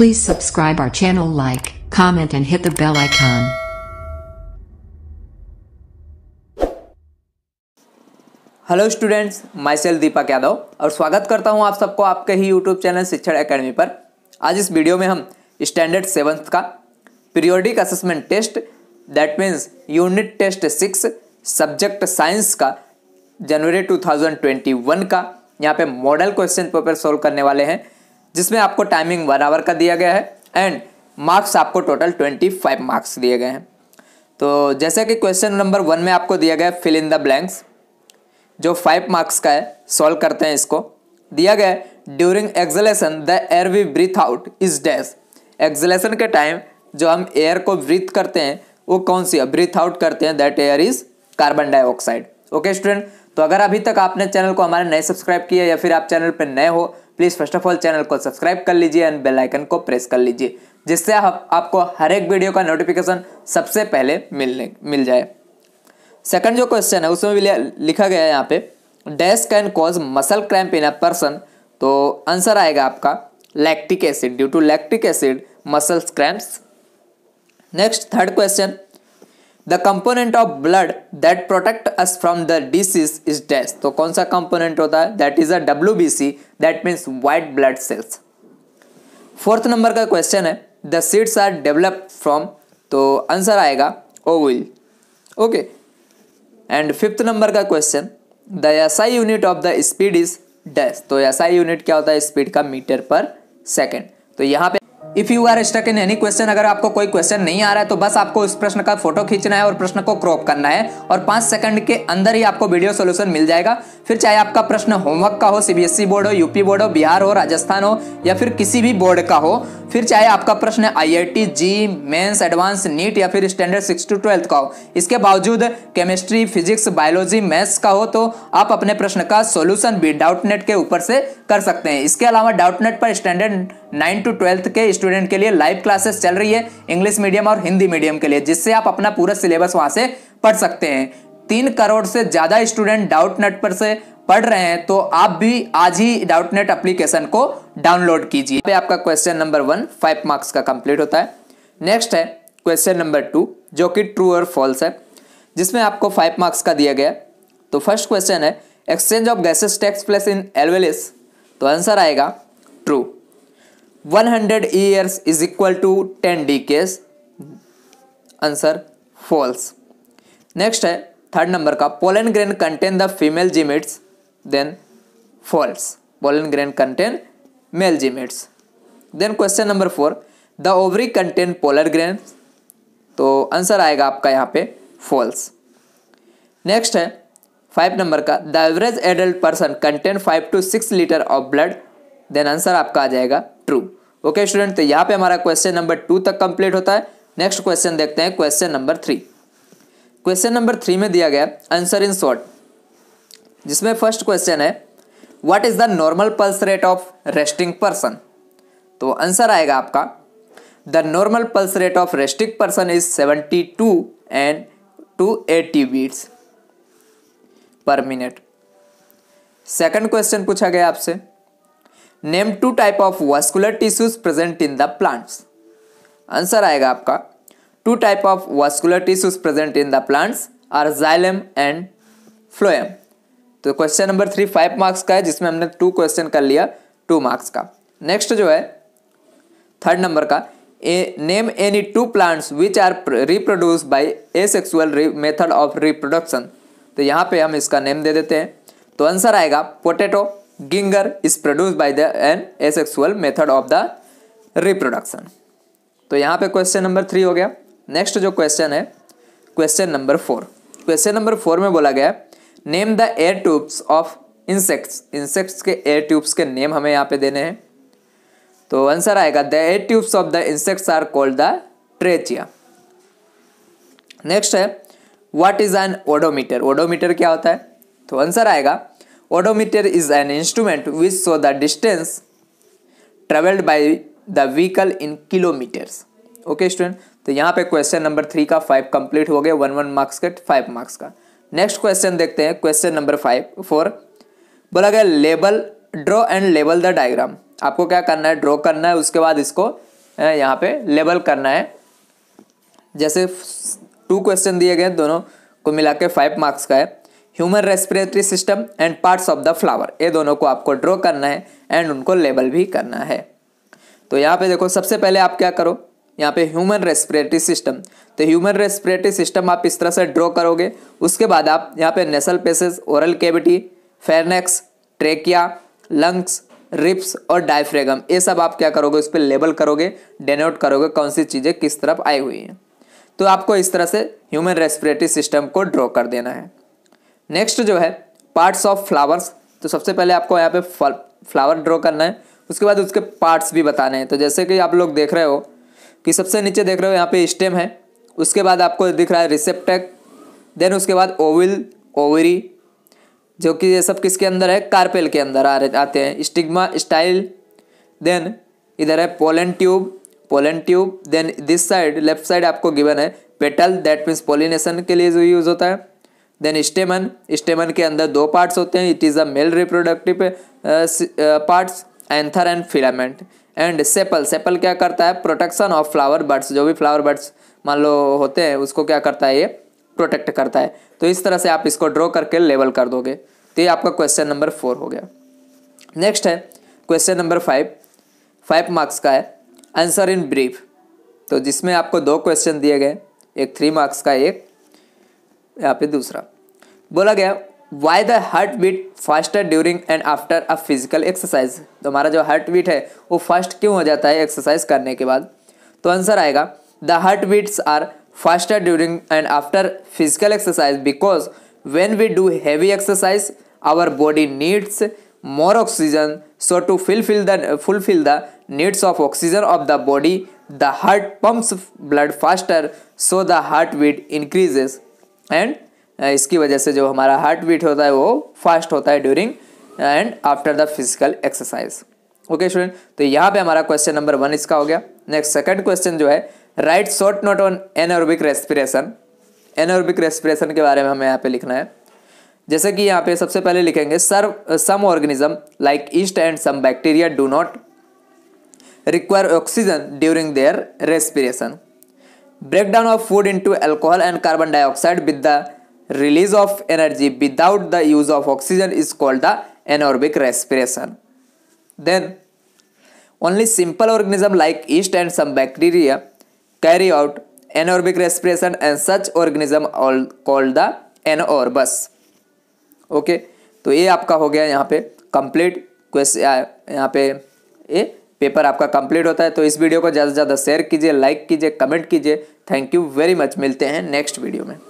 Please subscribe our channel like, comment and hit the bell icon. Hello students myself Deepak Yadav और स्वागत करता हूँ आप सबको आपके ही यूट्यूब चैनल शिक्षण एकेडमी पर। आज इस वीडियो में हम स्टैंडर्ड सेवन्थ का periodic assessment test that means unit test six subject science का जनवरी 2021 का। यहाँ पे मॉडल क्वेश्चन पेपर सोल्व करने वाले हैं। जिसमें आपको टाइमिंग वन आवर का दिया गया है एंड मार्क्स आपको टोटल ट्वेंटी फाइव मार्क्स दिए गए हैं। तो जैसे कि क्वेश्चन नंबर वन में आपको दिया गया फिल इन द ब्लैंक्स जो फाइव मार्क्स का है सॉल्व करते हैं इसको। दिया गया है during exhalation the air we breathe out is dash exhalation के टाइम जो हम एयर को ब्रीथ करते हैं, वो कौन सी है? ब्रीथ आउट करते हैं that air is carbon dioxide okay student तो अगर अभी तक आपने चैनल को हमारे नए सब्सक्राइब किया या फिर आप चैनल पर नए हो please first of all channel को सब्सक्राइब कर लीजिए एंड बेल आइकन को प्रेस कर लीजिए जिससे आप, आपको हर एक वीडियो का नोटिफिकेशन सबसे पहले मिलने मिल जाए। सेकंड जो क्वेश्चन है उसमें भी लिखा गया है यहाँ पे dash can cause muscle cramp in a person तो आंसर आएगा आपका lactic acid due to lactic acid muscle cramps next third question the component of blood that protect us from the disease is dash तो कौन सा component होता है? That is a W B C that means white blood cells fourth number का question है the seeds are develop from तो answer आएगा ovule okay and fifth number का question the S I unit of the speed is dash तो S I unit क्या होता है? Speed का मीटर पर सेकेंड तो यहाँ पे if you are stuck in any question अगर आपको कोई क्वेश्चन नहीं आ रहा है तो बस आपको उस प्रश्न का फ़ोटो खींचना है और प्रश्न को क्रॉप करना है और पाँच सेकंड के अंदर ही आपको वीडियो सोल्यूशन मिल जाएगा। फिर चाहे आपका प्रश्न होमवर्क का हो सीबीएसई बोर्ड हो यूपी बोर्ड हो, बिहार हो, राजस्थान हो, या फिर किसी भी बोर्ड का हो फिर चाहे आपका प्रश्न I I T JEE mains advance NEET या फिर स्टैंडर्ड सिक्स टू ट्वेल्थ का हो। इसके बावजूद केमिस्ट्री फिजिक्स बायोलॉजी मैथ्स का हो तो आप अपने प्रश्न का सोल्यूशन भी डाउट नेट के ऊपर से कर सकते हैं। इसके अलावा डाउट नेट पर स्टैंडर्ड नाइन टू ट्वेल्थ के स्टूडेंट के लिए लाइव क्लासेस चल रही है इंग्लिश मीडियम और हिंदी मीडियम के लिए, जिससे आप अपना पूरा सिलेबस वहाँ से पढ़ सकते हैं। तीन करोड़ से ज़्यादा स्टूडेंट डाउट नेट पर से पढ़ रहे हैं तो आप भी आज ही डाउट नेट एप्लीकेशन को डाउनलोड कीजिए। पे आपका question number one five marks का कंप्लीट होता है। नेक्स्ट है क्वेश्चन नंबर टू जो कि ट्रू और फॉल्स है। जिसमें आपको फाइव मार्क्स का दिया गया। तो फ़र्स्ट क्वेश्चन है exchange of gases takes place in alveoli तो आंसर आएगा true 100 years is equal to 10 decades. Answer false next है थर्ड नंबर का pollen grain contain the female gametes then false pollen grain contain male gametes then question number four the ovary contain polar grain तो answer आएगा आपका यहाँ पे false next है five number का the average adult person contain five to six litre of blood then answer आपका आ जाएगा ट्रू ओके स्टूडेंट तो यहाँ पे हमारा क्वेश्चन नंबर टू तक कंप्लीट होता है. नेक्स्ट क्वेश्चन देखते हैं question number three question number three में दिया गया आंसर इन शॉर्ट जिसमें फ़र्स्ट क्वेश्चन है what is the normal pulse rate of resting person तो आंसर आएगा आपका the normal pulse rate of resting person is seventy two and two eighty beats per minute second question पूछा गया आपसे। Name two type of vascular tissues present in the plants answer आएगा आपका two type of vascular tissues present in the plants are xylem and phloem तो question number three five marks का है, जिसमें हमने टू क्वेश्चन कर लिया two marks का। नेक्स्ट जो है थर्ड नंबर का, A name any two plants which are reproduce by asexual method of reproduction तो यहाँ पे हम इसका नेम दे देते हैं। तो आंसर आएगा potato ginger is produce by the an asexual method of the reproduction तो यहाँ पे क्वेश्चन नंबर थ्री हो गया। नेक्स्ट जो क्वेश्चन है question number four question number four में बोला गया name the air tubes of insects insects के एयर ट्यूब्स के नेम हमें यहाँ पे देने हैं। तो आंसर आएगा the air tubes of the insects are called the trachea next है what is an odometer odometer क्या होता है? तो आंसर आएगा odometer is an instrument which show the distance travelled by the vehicle in kilometers. Okay student तो यहाँ पे question number three का फाइव कंप्लीट हो गया वन वन मार्क्स का फाइव मार्क्स का। नेक्स्ट क्वेश्चन देखते हैं क्वेश्चन नंबर फाइव फोर बोला गया label draw and label the diagram आपको क्या करना है? ड्रॉ करना है, उसके बाद इसको यहाँ पे लेबल करना है. जैसे टू क्वेश्चन दिए गए दोनों, को मिला के फाइव मार्क्स का है. Human respiratory system and parts of the flower ये दोनों को आपको ड्रॉ करना है एंड उनको लेबल भी करना है. तो यहाँ पे देखो, सबसे पहले आप क्या करो? यहाँ पे ह्यूमन रेस्पिरेटरी सिस्टम तो ह्यूमन रेस्पिरेटरी सिस्टम आप इस तरह से ड्रॉ करोगे, उसके बाद आप यहाँ पे nasal passes oral cavity pharynx trachea lungs ribs और डायफ्रेगम ये सब आप क्या करोगे, उस पर लेबल करोगे डेनोट करोगे कौन सी चीज़ें किस तरफ़ आई हुई हैं। तो आपको इस तरह से ह्यूमन रेस्पिरेटरी सिस्टम को ड्रॉ कर देना है। नेक्स्ट जो है पार्ट्स ऑफ़ फ्लावर्स तो सबसे पहले आपको यहाँ पे फ्लावर ड्रॉ करना है। उसके बाद उसके पार्ट्स भी बताने हैं। तो जैसे कि आप लोग देख रहे हो कि सबसे नीचे देख रहे हो यहाँ पे स्टेम है, उसके बाद आपको दिख रहा है रिसेप्टेक, देन उसके बाद ओविल, ओवरी, जो कि ये सब किसके अंदर है? कार्पेल के अंदर आ आते हैं। स्टिग्मा स्टाइल, देन इधर है pollen tube pollen tube, then this side, left side आपको गिवन है पेटल दैट मीन्स पोलिनेशन के लिए जो यूज़ होता है। देन स्टेमन स्टेमन के अंदर दो पार्ट्स होते हैं it is a male reproductive parts anther and filament and sepal sepal क्या करता है? प्रोटेक्शन ऑफ़ फ्लावर बर्ड्स जो भी फ्लावर बर्ड्स मान लो होते हैं, उसको क्या करता है ये? प्रोटेक्ट करता है। तो इस तरह से आप इसको ड्रॉ करके लेवल कर दोगे। तो ये आपका क्वेश्चन नंबर फोर हो गया। नेक्स्ट है question number five five marks का है। आंसर इन ब्रीफ तो जिसमें आपको दो क्वेश्चन दिए गए, एक थ्री मार्क्स का, एक यहाँ पे दूसरा। बोला गया why the heart beat faster during and after a physical exercise तो हमारा जो हार्ट बीट है, वो फास्ट क्यों हो जाता है एक्सरसाइज करने के बाद? तो आंसर आएगा the heart beats are faster during and after physical exercise because when we do heavy exercise our body needs more oxygen so to fulfill the fulfill the needs of oxygen of the body the heart pumps blood faster so the heart beat increases. And इसकी वजह से जो हमारा heart beat होता है वो fast होता है during and after the physical exercise okay student तो यहाँ पे हमारा क्वेश्चन नंबर वन इसका हो गया। नेक्स्ट सेकंड क्वेश्चन जो है write short note on anaerobic respiration anaerobic respiration के बारे में हमें यहाँ पे लिखना है। जैसे कि यहाँ पे सबसे पहले लिखेंगे sir some organism like yeast and some bacteria do not require oxygen during their respiration breakdown of food into alcohol and carbon dioxide with the release of energy without the use of oxygen is called the anaerobic respiration then only simple organism like yeast and some bacteria carry out anaerobic respiration and such organism all called the anaerobus okay तो ये आपका हो गया यहाँ पे complete question यहाँ पे ये पेपर आपका कंप्लीट होता है तो इस वीडियो को ज़्यादा से ज़्यादा शेयर कीजिए लाइक कीजिए कमेंट कीजिए थैंक यू वेरी मच मिलते हैं नेक्स्ट वीडियो में